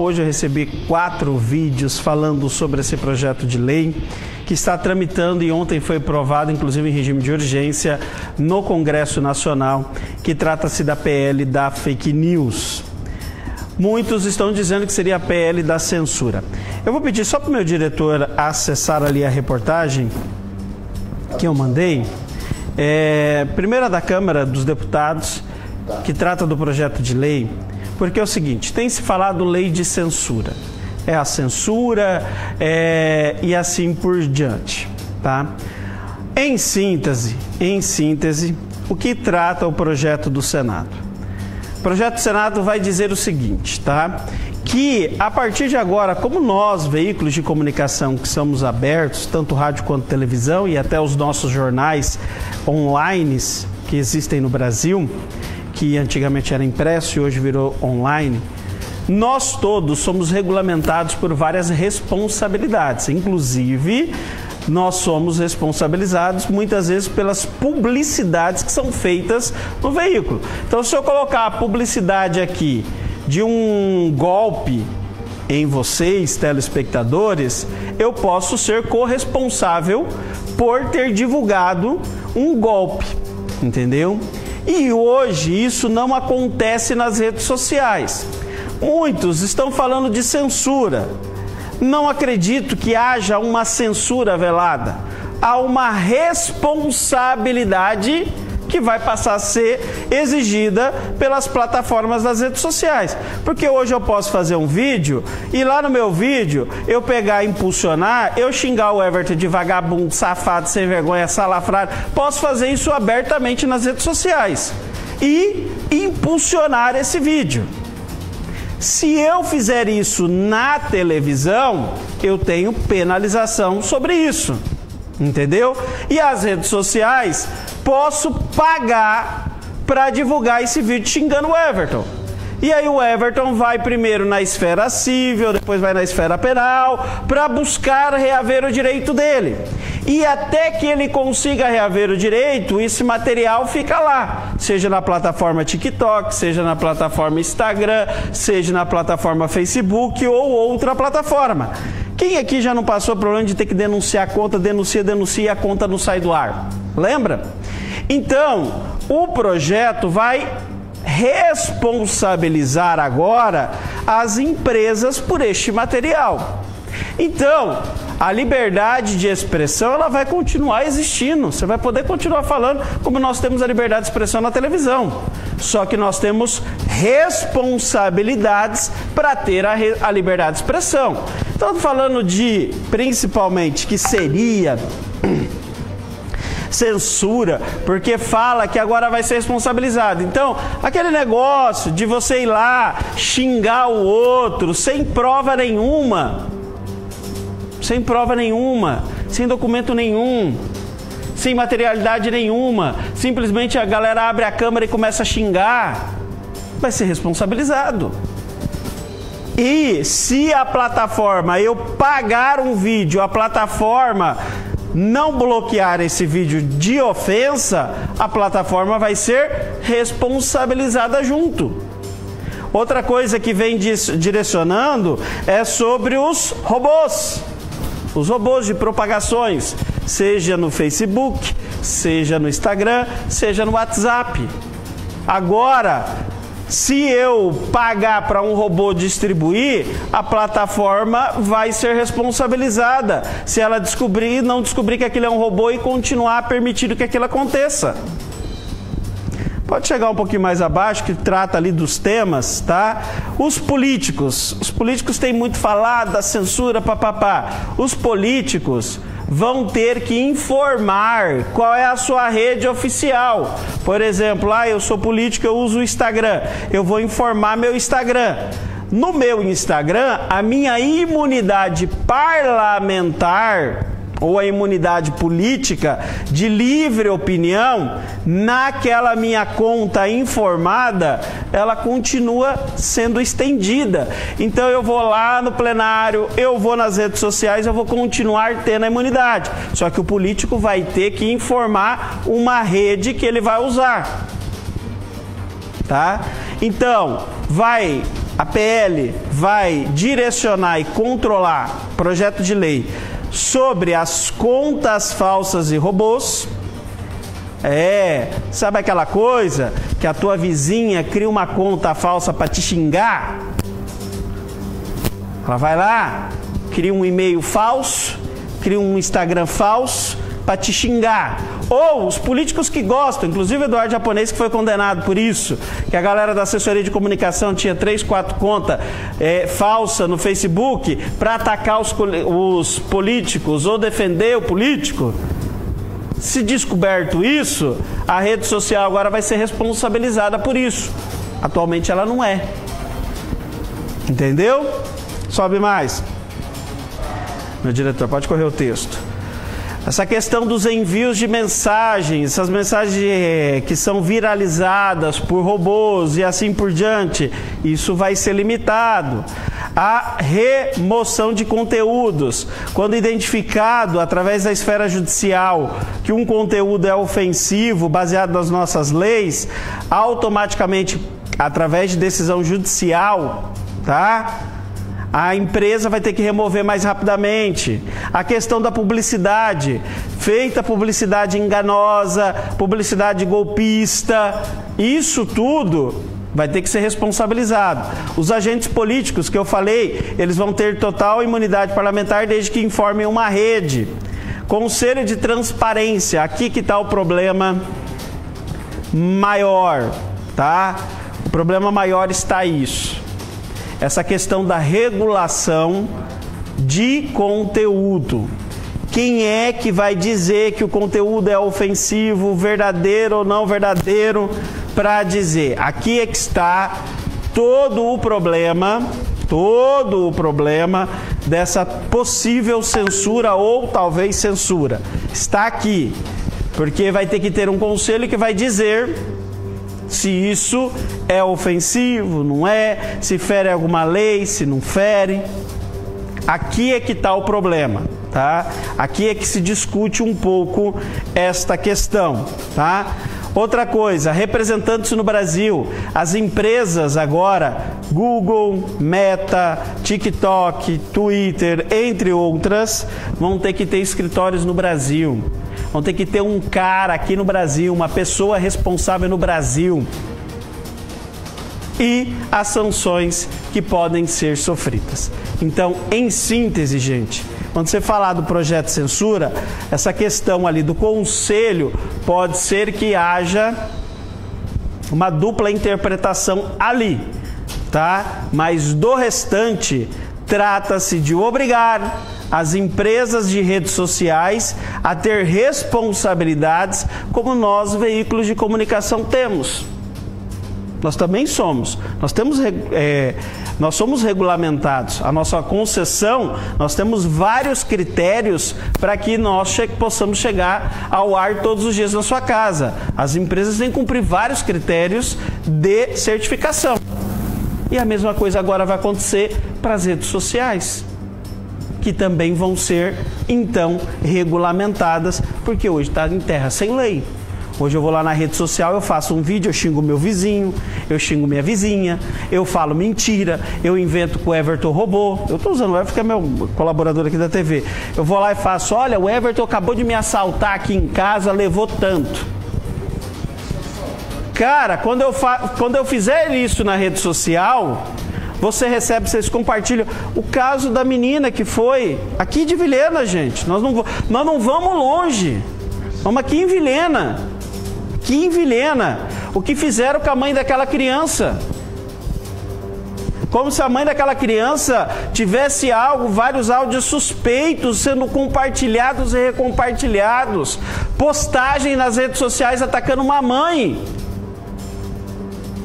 Hoje eu recebi quatro vídeos falando sobre esse projeto de lei que está tramitando e ontem foi aprovado, inclusive em regime de urgência, no Congresso Nacional, que trata-se da PL da fake news. Muitos estão dizendo que seria a PL da censura. Eu vou pedir só para o meu diretor acessar ali a reportagem que eu mandei. É, primeira da Câmara dos Deputados, que trata do projeto de lei porque é o seguinte, tem se falado lei de censura. É a censura é, e assim por diante, tá? Em síntese, em síntese, o que trata o projeto do Senado? O projeto do Senado vai dizer o seguinte, tá? Que a partir de agora, como nós, veículos de comunicação que somos abertos, tanto rádio quanto televisão e até os nossos jornais online que existem no Brasil, que antigamente era impresso e hoje virou online, nós todos somos regulamentados por várias responsabilidades, inclusive nós somos responsabilizados muitas vezes pelas publicidades que são feitas no veículo. Então, se eu colocar a publicidade aqui de um golpe em vocês, telespectadores, eu posso ser corresponsável por ter divulgado um golpe, entendeu? E hoje isso não acontece nas redes sociais. Muitos estão falando de censura. Não acredito que haja uma censura velada. Há uma responsabilidade que vai passar a ser exigida pelas plataformas das redes sociais. Porque hoje eu posso fazer um vídeo e lá no meu vídeo eu pegar, impulsionar, eu xingar o Everton de vagabundo, safado, sem vergonha, salafrário. Posso fazer isso abertamente nas redes sociais e impulsionar esse vídeo. Se eu fizer isso na televisão, eu tenho penalização sobre isso. Entendeu? E as redes sociais posso pagar para divulgar esse vídeo xingando o Everton. E aí o Everton vai primeiro na esfera civil, depois vai na esfera penal, para buscar reaver o direito dele. E até que ele consiga reaver o direito, esse material fica lá, seja na plataforma TikTok, seja na plataforma Instagram, seja na plataforma Facebook ou outra plataforma. Quem aqui já não passou problema de ter que denunciar a conta, denuncia, denuncia e a conta não sai do ar? Lembra? Então, o projeto vai responsabilizar agora as empresas por este material. Então, a liberdade de expressão ela vai continuar existindo. Você vai poder continuar falando como nós temos a liberdade de expressão na televisão. Só que nós temos responsabilidades para ter a, a liberdade de expressão. Então, falando de principalmente que seria censura, porque fala que agora vai ser responsabilizado. Então, aquele negócio de você ir lá xingar o outro sem prova nenhuma, sem prova nenhuma, sem documento nenhum, sem materialidade nenhuma, simplesmente a galera abre a câmera e começa a xingar, vai ser responsabilizado. E se a plataforma, eu pagar um vídeo, a plataforma não bloquear esse vídeo de ofensa, a plataforma vai ser responsabilizada junto. Outra coisa que vem direcionando é sobre os robôs. Os robôs de propagações, seja no Facebook, seja no Instagram, seja no WhatsApp. Agora, se eu pagar para um robô distribuir, a plataforma vai ser responsabilizada se ela descobrir, não descobrir que aquilo é um robô e continuar permitindo que aquilo aconteça. Pode chegar um pouquinho mais abaixo, que trata ali dos temas, tá? Os políticos. Os políticos têm muito falado da censura, papapá. Os políticos vão ter que informar qual é a sua rede oficial. Por exemplo, ah, eu sou político, eu uso o Instagram. Eu vou informar meu Instagram. No meu Instagram, a minha imunidade parlamentar ou a imunidade política de livre opinião, naquela minha conta informada, ela continua sendo estendida. Então eu vou lá no plenário, eu vou nas redes sociais, eu vou continuar tendo a imunidade. Só que o político vai ter que informar uma rede que ele vai usar. Tá? Então, vai a PL vai direcionar e controlar projeto de lei sobre as contas falsas e robôs. É, sabe aquela coisa que a tua vizinha cria uma conta falsa para te xingar? Ela vai lá, cria um e-mail falso, cria um Instagram falso para te xingar. Ou os políticos que gostam, inclusive Eduardo Japonês que foi condenado por isso, que a galera da assessoria de comunicação tinha três, quatro contas é, falsa no Facebook para atacar os, os políticos ou defender o político. Se descoberto isso, a rede social agora vai ser responsabilizada por isso. Atualmente ela não é. Entendeu? Sobe mais. Meu diretor, pode correr o texto. Essa questão dos envios de mensagens, essas mensagens eh, que são viralizadas por robôs e assim por diante, isso vai ser limitado a remoção de conteúdos. Quando identificado através da esfera judicial que um conteúdo é ofensivo, baseado nas nossas leis, automaticamente, através de decisão judicial, tá? A empresa vai ter que remover mais rapidamente. A questão da publicidade, feita publicidade enganosa, publicidade golpista, isso tudo vai ter que ser responsabilizado. Os agentes políticos que eu falei, eles vão ter total imunidade parlamentar desde que informem uma rede. Conselho de transparência, aqui que está o problema maior, tá? O problema maior está isso. Essa questão da regulação de conteúdo. Quem é que vai dizer que o conteúdo é ofensivo, verdadeiro ou não verdadeiro? para dizer: aqui é que está todo o problema, todo o problema dessa possível censura ou talvez censura. Está aqui, porque vai ter que ter um conselho que vai dizer se isso é ofensivo, não é, se fere alguma lei, se não fere. Aqui é que está o problema, tá? Aqui é que se discute um pouco esta questão, tá? Outra coisa, representantes no Brasil, as empresas agora, Google, Meta, TikTok, Twitter, entre outras, vão ter que ter escritórios no Brasil. Vão ter que ter um cara aqui no Brasil, uma pessoa responsável no Brasil. E as sanções que podem ser sofridas. Então, em síntese, gente, quando você falar do projeto de censura, essa questão ali do conselho pode ser que haja uma dupla interpretação ali, tá? Mas do restante, trata-se de obrigar as empresas de redes sociais a ter responsabilidades como nós, veículos de comunicação, temos. Nós também somos. Nós temos é, nós somos regulamentados. A nossa concessão, nós temos vários critérios para que nós che possamos chegar ao ar todos os dias na sua casa. As empresas têm que cumprir vários critérios de certificação. E a mesma coisa agora vai acontecer para as redes sociais, que também vão ser então regulamentadas, porque hoje está em terra sem lei. Hoje eu vou lá na rede social, eu faço um vídeo, eu xingo meu vizinho, eu xingo minha vizinha, eu falo mentira, eu invento que o Everton roubou. Eu estou usando o Everton, que é meu colaborador aqui da TV. Eu vou lá e faço: olha, o Everton acabou de me assaltar aqui em casa, levou tanto. Cara, quando eu, quando eu fizer isso na rede social, você recebe, vocês compartilham. O caso da menina que foi aqui de Vilhena, gente. Nós não, nós não vamos longe. Vamos aqui em Vilhena que em Vilhena, o que fizeram com a mãe daquela criança. Como se a mãe daquela criança tivesse algo, vários áudios suspeitos sendo compartilhados e recompartilhados. Postagem nas redes sociais atacando uma mãe.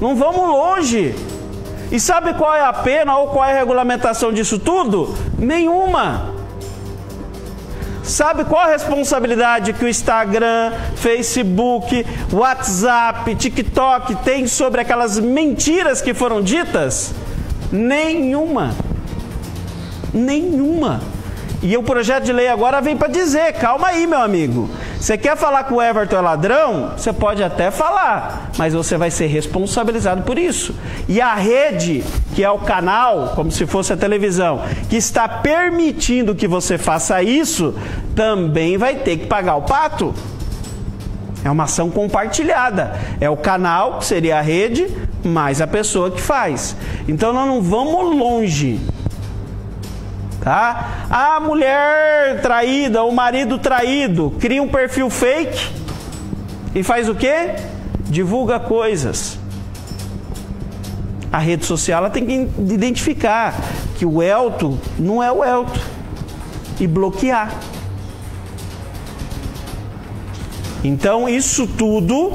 Não vamos longe. E sabe qual é a pena ou qual é a regulamentação disso tudo? Nenhuma. Sabe qual a responsabilidade que o Instagram, Facebook, WhatsApp, TikTok tem sobre aquelas mentiras que foram ditas? Nenhuma. Nenhuma. E o projeto de lei agora vem para dizer: calma aí, meu amigo. Você quer falar que o Everton é ladrão? Você pode até falar, mas você vai ser responsabilizado por isso. E a rede, que é o canal, como se fosse a televisão, que está permitindo que você faça isso, também vai ter que pagar o pato. É uma ação compartilhada. É o canal, que seria a rede, mais a pessoa que faz. Então nós não vamos longe. Tá? A mulher traída, o marido traído, cria um perfil fake e faz o quê? Divulga coisas. A rede social ela tem que identificar que o Elto não é o Elto e bloquear. Então, isso tudo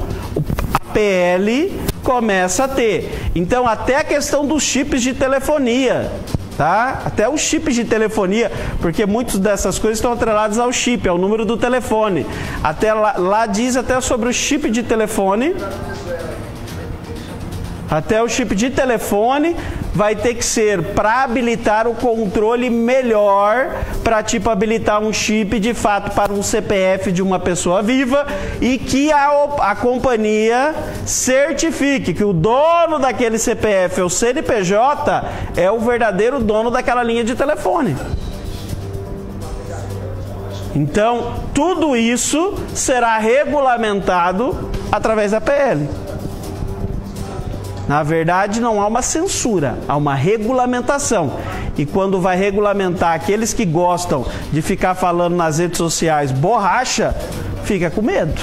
a PL começa a ter. Então, até a questão dos chips de telefonia tá? Até os chips de telefonia, porque muitas dessas coisas estão atreladas ao chip, ao número do telefone. Até lá, lá diz até sobre o chip de telefone. Até o chip de telefone vai ter que ser para habilitar o controle melhor, para tipo habilitar um chip de fato para um CPF de uma pessoa viva e que a, a companhia certifique que o dono daquele CPF ou CNPJ é o verdadeiro dono daquela linha de telefone. Então, tudo isso será regulamentado através da PL. Na verdade, não há uma censura, há uma regulamentação. E quando vai regulamentar aqueles que gostam de ficar falando nas redes sociais borracha, fica com medo.